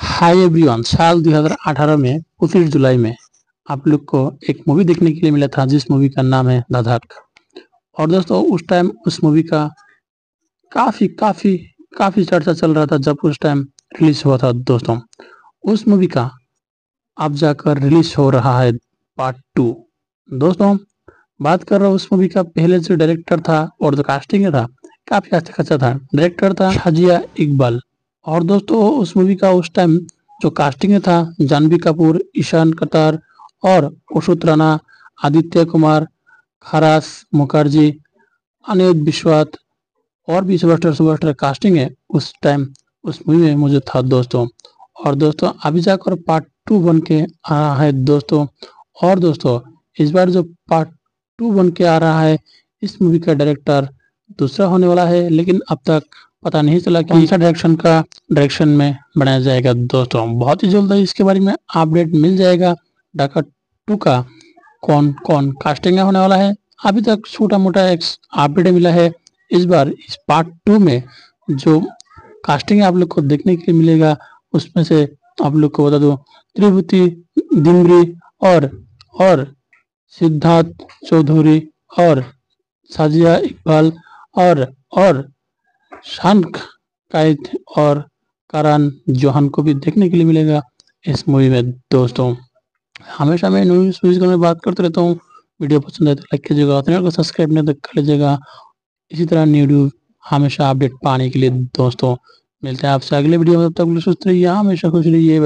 Hi everyone साल 2018 में उसी जुलाई में आप लोग को एक मूवी देखने के लिए मिला था, जिस मूवी का नाम है धाधक और दोस्तों, उस टाइम उस मूवी का काफ़ी काफ़ी काफ़ी चर्चा चल रहा था जब उस टाइम रिलीज़ हुआ था दोस्तों। उस मूवी का अब जाकर रिलीज़ हो रहा है पार्ट टू दोस्तों, बात कर रहा हूँ उस मूवी का। पहले जो डायरेक्टर था और जो कास्टिंग था काफ़ी अच्छा खासा था। डायरेक्टर था हाजिया इकबाल। और दोस्तों, उस मूवी का उस टाइम जो कास्टिंग था जानवी कपूर ईशान कतार और अशुत राणा, आदित्य कुमार, खरास मुखर्जी अनिल विश्वास और भी सुपरस्टार सुपरस्टार कास्टिंग है उस टाइम उस मूवी में मुझे था दोस्तों। और दोस्तों, अभी जाकर पार्ट टू बन के आ रहा है दोस्तों। और दोस्तों, इस बार जो पार्ट टू बन के आ रहा है, इस मूवी का डायरेक्टर दूसरा होने वाला है, लेकिन अब तक पता नहीं चला कौन सा डायरेक्शन का डायरेक्शन में बनाया जाएगा। दोस्तों, बहुत ही जल्द इसके बारे में अपडेट मिल जाएगा। डाका टू का कौन कौन कास्टिंग होने वाला है, अभी तक छोटा मोटा एक अपडेट मिला है। इस बार इस पार्ट टू में जो कास्टिंग आप लोग को देखने के लिए मिलेगा, उसमें से आप लोग को बता दो, त्रिभुति, दिमरी और और सिद्धार्थ चौधरी और साजिया इकबाल और और शंख कैद और करान जोहन को भी देखने के लिए मिलेगा इस मूवी में। दोस्तों, हमेशा मैं न्यूज़ म्यूज़िक में बात करते रहता हूँ। वीडियो पसंद आए तो लाइक कीजिएगा, चैनल को सब्सक्राइब नहीं तो कर लीजिएगा। इसी तरह न्यू हमेशा अपडेट पाने के लिए दोस्तों, मिलते हैं आपसे अगले वीडियो में, तब तक सुस्त रहिए, हमेशा खुश रहिए